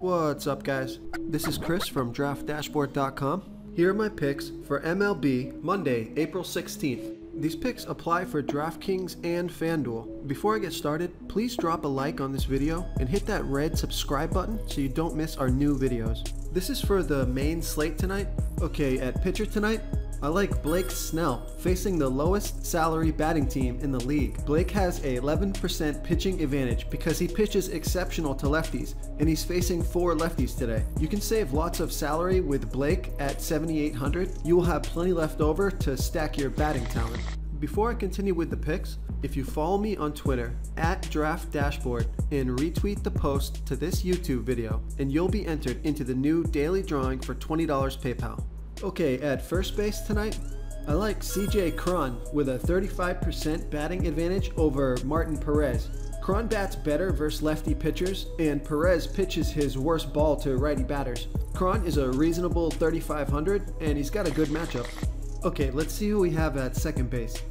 What's up, guys? This is Chris from DraftDashboard.com. Here are my picks for MLB Monday, April 16th. These picks apply for DraftKings and FanDuel. Before I get started, please drop a like on this video and hit that red subscribe button so you don't miss our new videos. This is for the main slate tonight. Okay, at pitcher tonight, I like Blake Snell, facing the lowest salary batting team in the league. Blake has a 11% pitching advantage because he pitches exceptional to lefties, and he's facing four lefties today. You can save lots of salary with Blake at 7,800. You will have plenty left over to stack your batting talent. Before I continue with the picks, if you follow me on Twitter at Draft Dashboard and retweet the post to this YouTube video, and you'll be entered into the new daily drawing for $20 PayPal. Okay, at first base tonight, I like CJ Cron with a 35% batting advantage over Martin Perez. Cron bats better versus lefty pitchers, and Perez pitches his worst ball to righty batters. Cron is a reasonable 3,500, and he's got a good matchup. Okay, let's see who we have at second base.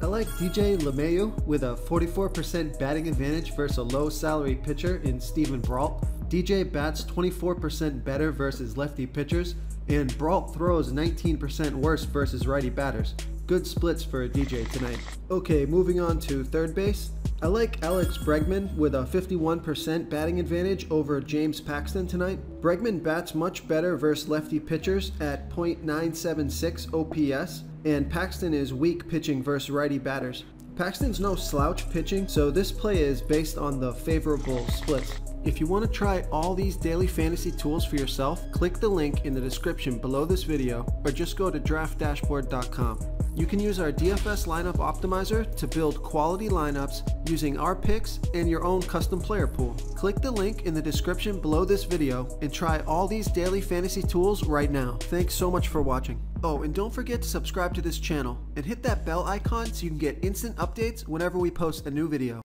I like DJ LeMahieu with a 44% batting advantage versus a low salary pitcher in Steven Brault. DJ bats 24% better versus lefty pitchers, and Brault throws 19% worse versus righty batters. Good splits for DJ tonight. Okay, moving on to third base. I like Alex Bregman with a 51% batting advantage over James Paxton tonight. Bregman bats much better versus lefty pitchers at .976 OPS, and Paxton is weak pitching versus righty batters. Paxton's no slouch pitching, so this play is based on the favorable splits. If you want to try all these daily fantasy tools for yourself, click the link in the description below this video or just go to draftdashboard.com. You can use our DFS lineup optimizer to build quality lineups using our picks and your own custom player pool. Click the link in the description below this video and try all these daily fantasy tools right now. Thanks so much for watching. Oh, and don't forget to subscribe to this channel and hit that bell icon so you can get instant updates whenever we post a new video.